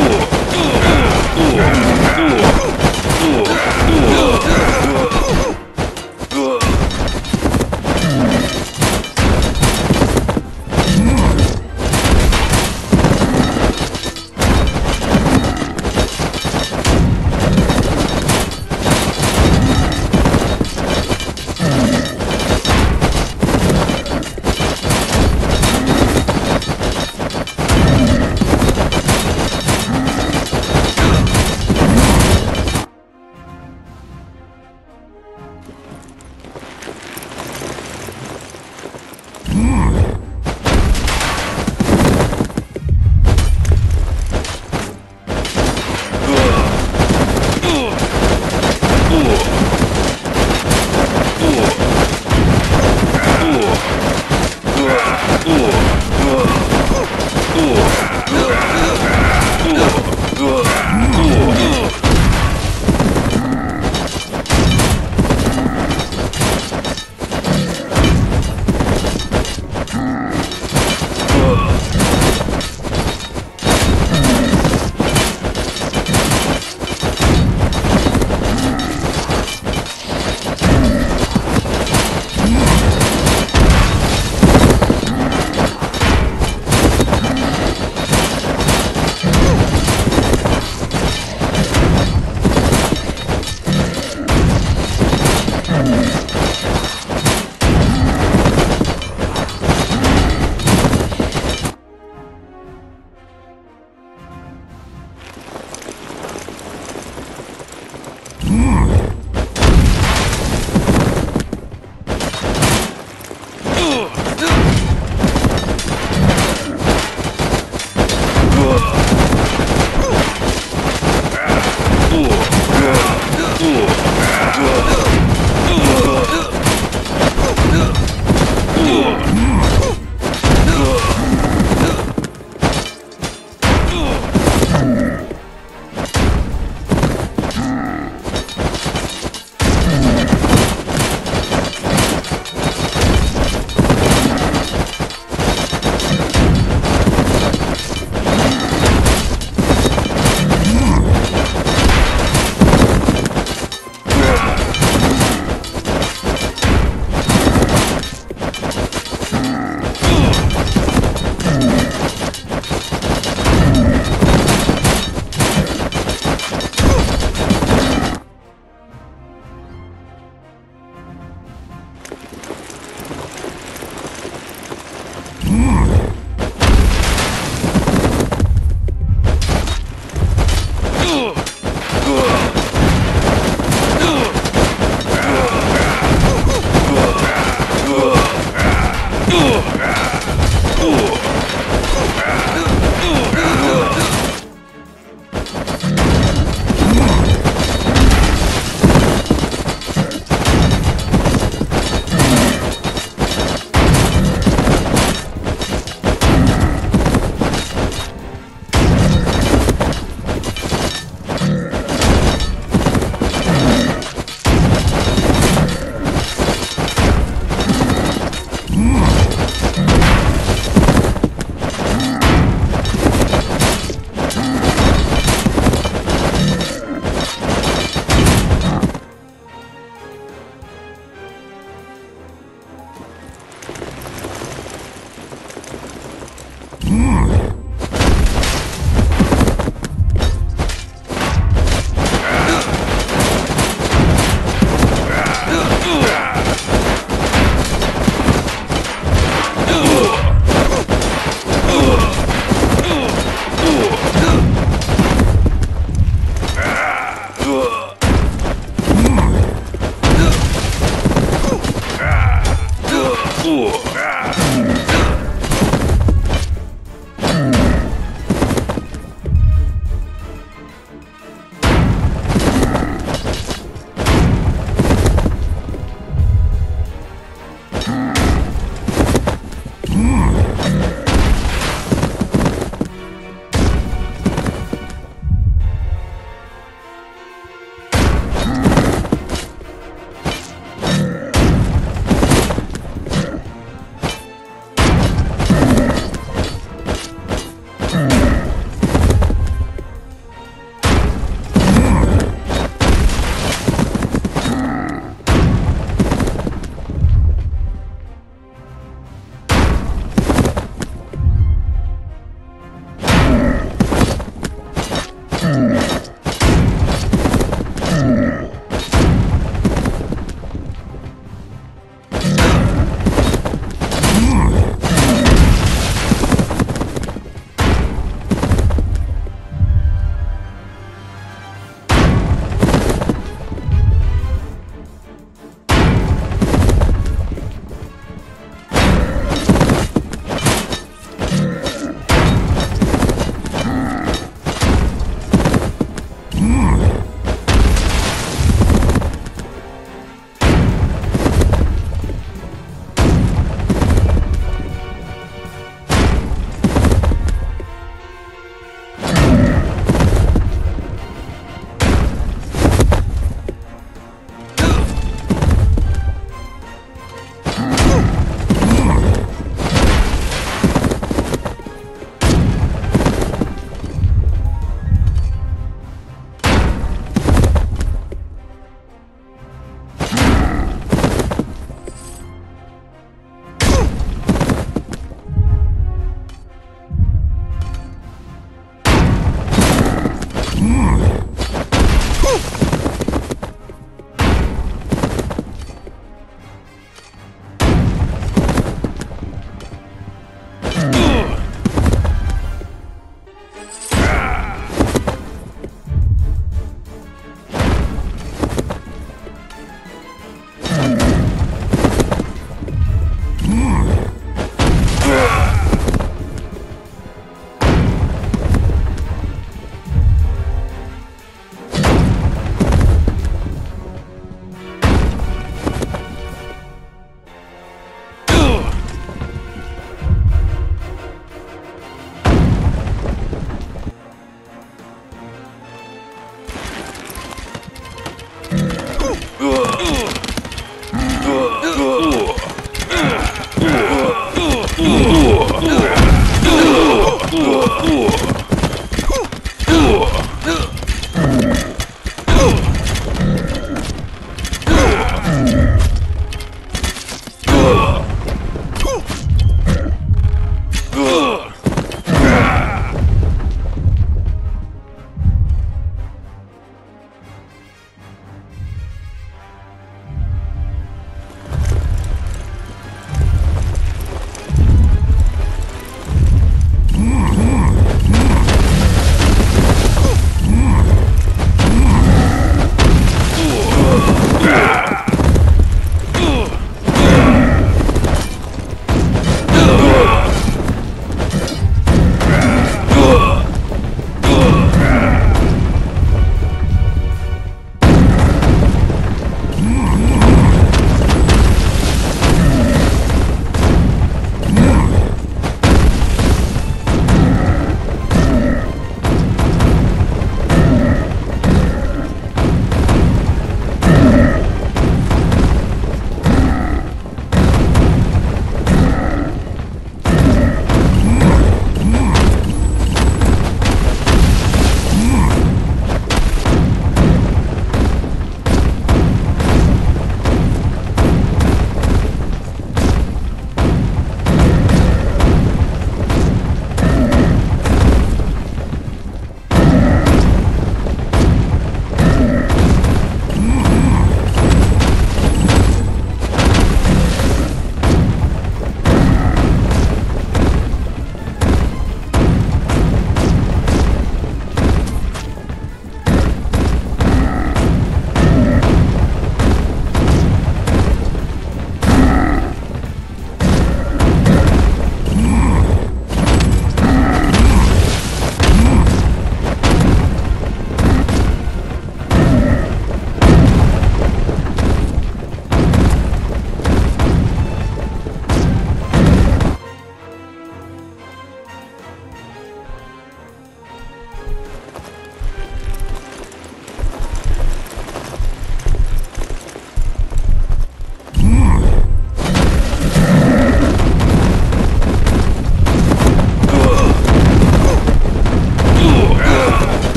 Ooh.